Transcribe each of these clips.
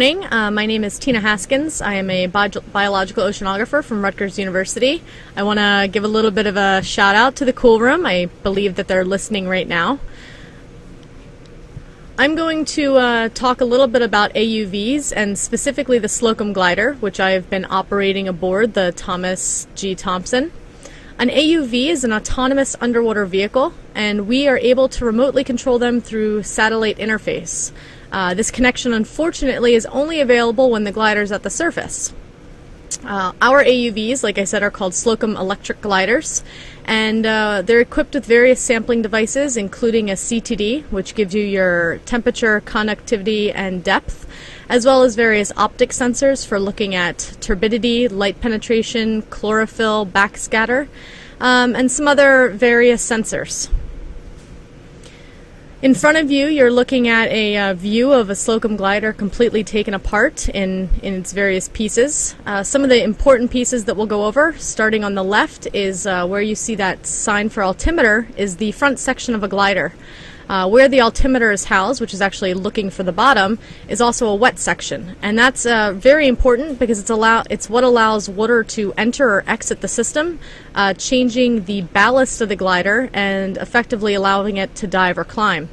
morning. Uh, my name is Tina Haskins. I am a bi- biological oceanographer from Rutgers University. I want to give a little bit of a shout out to the Cool Room. I believe that they're listening right now. I'm going to uh, talk a little bit about AUVs and specifically the Slocum glider, which I have been operating aboard the Thomas G. Thompson. An AUV is an autonomous underwater vehicle, and we are able to remotely control them through satellite interface. Uh, this connection, unfortunately, is only available when the glider is at the surface. Uh, our AUVs, like I said, are called Slocum electric gliders, and uh, they're equipped with various sampling devices, including a CTD, which gives you your temperature, conductivity, and depth, as well as various optic sensors for looking at turbidity, light penetration, chlorophyll, backscatter, um, and some other various sensors. In front of you, you're looking at a uh, view of a Slocum glider completely taken apart in, in its various pieces. Uh, some of the important pieces that we'll go over, starting on the left, is uh, where you see that sign for altimeter, is the front section of a glider. Uh, where the altimeter is housed, which is actually looking for the bottom, is also a wet section, and that's uh, very important because it's allow it's what allows water to enter or exit the system, uh, changing the ballast of the glider and effectively allowing it to dive or climb.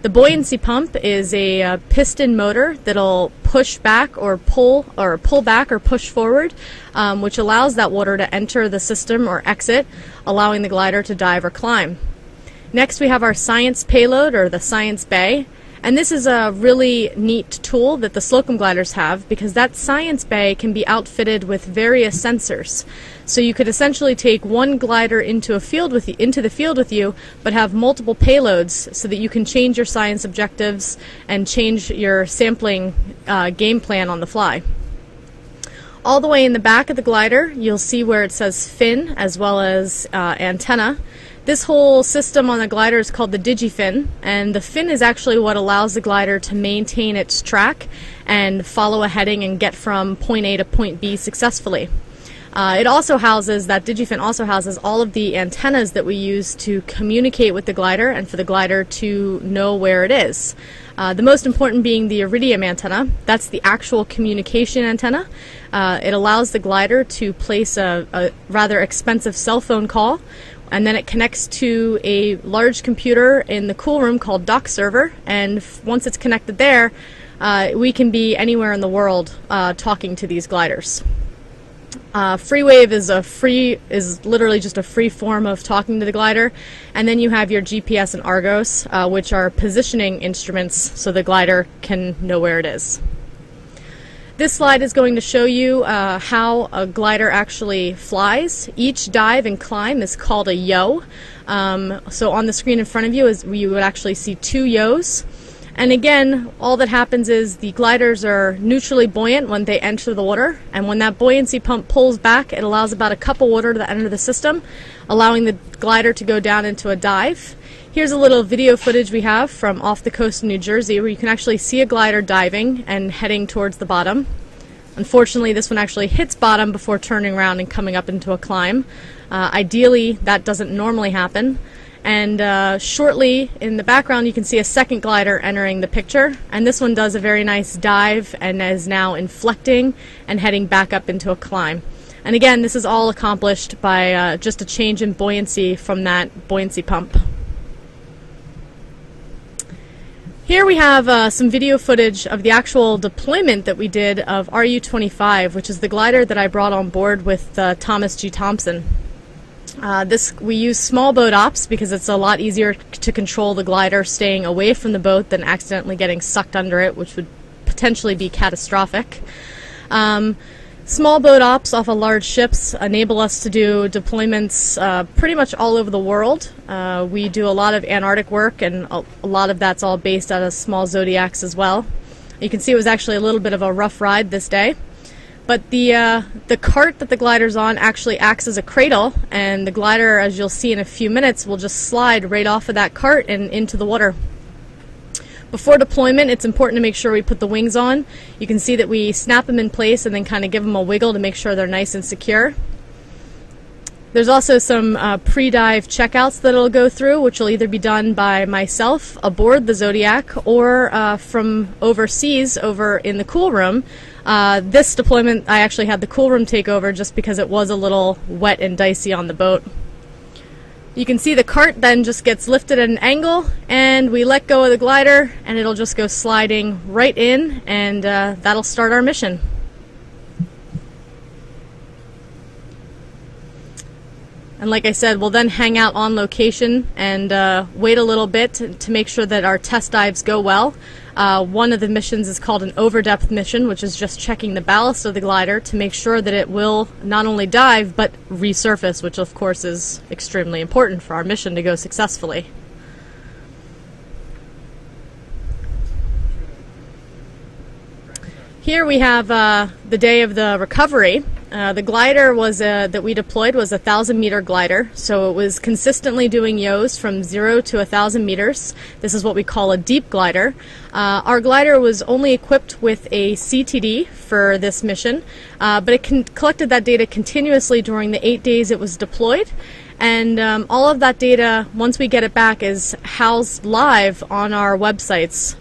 The buoyancy pump is a uh, piston motor that'll push back or pull or pull back or push forward, um, which allows that water to enter the system or exit, allowing the glider to dive or climb. Next, we have our science payload or the science bay. And this is a really neat tool that the Slocum gliders have because that science bay can be outfitted with various sensors. So you could essentially take one glider into a field with you, into the field with you, but have multiple payloads so that you can change your science objectives and change your sampling uh, game plan on the fly. All the way in the back of the glider, you'll see where it says fin as well as uh, antenna. This whole system on the glider is called the DigiFin, and the fin is actually what allows the glider to maintain its track and follow a heading and get from point A to point B successfully. Uh, it also houses, that DigiFin also houses all of the antennas that we use to communicate with the glider and for the glider to know where it is. Uh, the most important being the iridium antenna. That's the actual communication antenna. Uh, it allows the glider to place a, a rather expensive cell phone call and then it connects to a large computer in the cool room called Dock Server. And f- once it's connected there, uh, we can be anywhere in the world uh, talking to these gliders. Uh, FreeWave is a free is literally just a free form of talking to the glider, and then you have your GPS and Argos, uh, which are positioning instruments, so the glider can know where it is. This slide is going to show you uh, how a glider actually flies. Each dive and climb is called a yo. Um, so on the screen in front of you is you would actually see two yos. And again, all that happens is the gliders are neutrally buoyant when they enter the water, and when that buoyancy pump pulls back, it allows about a cup of water to enter the system, allowing the glider to go down into a dive. Here's a little video footage we have from off the coast of New Jersey where you can actually see a glider diving and heading towards the bottom. Unfortunately, this one actually hits bottom before turning around and coming up into a climb. Uh, ideally, that doesn't normally happen. And uh, shortly in the background, you can see a second glider entering the picture. And this one does a very nice dive and is now inflecting and heading back up into a climb. And again, this is all accomplished by uh, just a change in buoyancy from that buoyancy pump. Here we have uh, some video footage of the actual deployment that we did of RU-25, which is the glider that I brought on board with uh, Thomas G. Thompson. Uh, this we use small boat ops because it's a lot easier to control the glider staying away from the boat than accidentally getting sucked under it, which would potentially be catastrophic. Um, Small boat ops off of large ships enable us to do deployments uh, pretty much all over the world. Uh, we do a lot of Antarctic work, and a, a lot of that's all based out of small zodiacs as well. You can see it was actually a little bit of a rough ride this day. But the uh, the cart that the glider's on actually acts as a cradle, and the glider, as you'll see in a few minutes, will just slide right off of that cart and into the water. Before deployment, it's important to make sure we put the wings on. You can see that we snap them in place and then kind of give them a wiggle to make sure they're nice and secure. There's also some uh, pre-dive checkouts that it'll go through, which will either be done by myself aboard the Zodiac or uh, from overseas over in the cool room. Uh, this deployment, I actually had the cool room take over just because it was a little wet and dicey on the boat. You can see the cart then just gets lifted at an angle, and we let go of the glider, and it'll just go sliding right in, and uh, that'll start our mission. And like I said, we'll then hang out on location and uh, wait a little bit to, make sure that our test dives go well. Uh, one of the missions is called an overdepth mission, which is just checking the ballast of the glider to make sure that it will not only dive but resurface, which of course is extremely important for our mission to go successfully. Here we have uh, the day of the recovery. Uh, the glider was a, that we deployed was a thousand meter glider, so it was consistently doing yos from zero to a thousand meters. This is what we call a deep glider. Uh, our glider was only equipped with a CTD for this mission, uh, but it con- collected that data continuously during the eight days it was deployed. And um, all of that data, once we get it back, is housed live on our websites.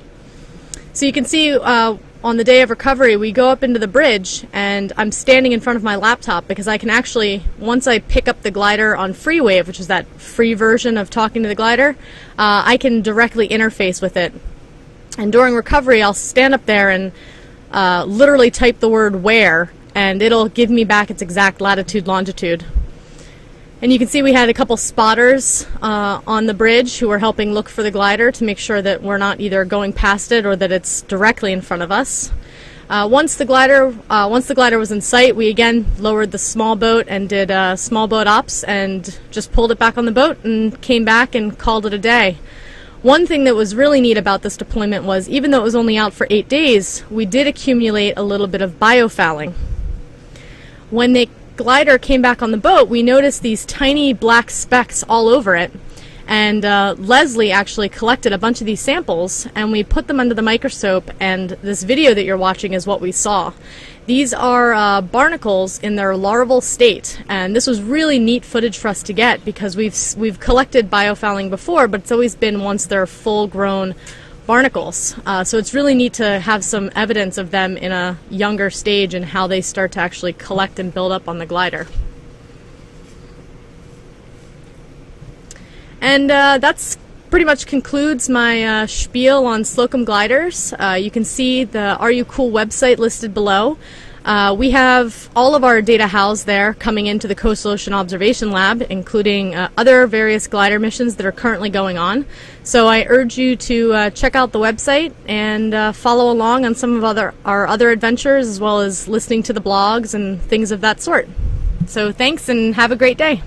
So you can see uh, on the day of recovery, we go up into the bridge, and I'm standing in front of my laptop because I can actually, once I pick up the glider on FreeWave, which is that free version of talking to the glider, uh, I can directly interface with it. And during recovery, I'll stand up there and uh, literally type the word where, and it'll give me back its exact latitude longitude. And you can see we had a couple spotters uh, on the bridge who were helping look for the glider to make sure that we're not either going past it or that it's directly in front of us. Uh, once the glider uh, once the glider was in sight, we again lowered the small boat and did uh, small boat ops and just pulled it back on the boat and came back and called it a day. One thing that was really neat about this deployment was even though it was only out for eight days, we did accumulate a little bit of biofouling. When they glider came back on the boat, we noticed these tiny black specks all over it. And uh, Leslie actually collected a bunch of these samples and we put them under the microscope. And this video that you're watching is what we saw. These are uh, barnacles in their larval state, and this was really neat footage for us to get because we've we've collected biofouling before, but it's always been once they're full grown barnacles. Uh, so it's really neat to have some evidence of them in a younger stage and how they start to actually collect and build up on the glider. And uh, that's pretty much concludes my uh, spiel on Slocum gliders. Uh, you can see the RU COOL website listed below. Uh, we have all of our data housed there coming into the Coastal Ocean Observation Lab, including uh, other various glider missions that are currently going on. So I urge you to uh, check out the website and uh, follow along on some of other, our other adventures, as well as listening to the blogs and things of that sort. So thanks and have a great day.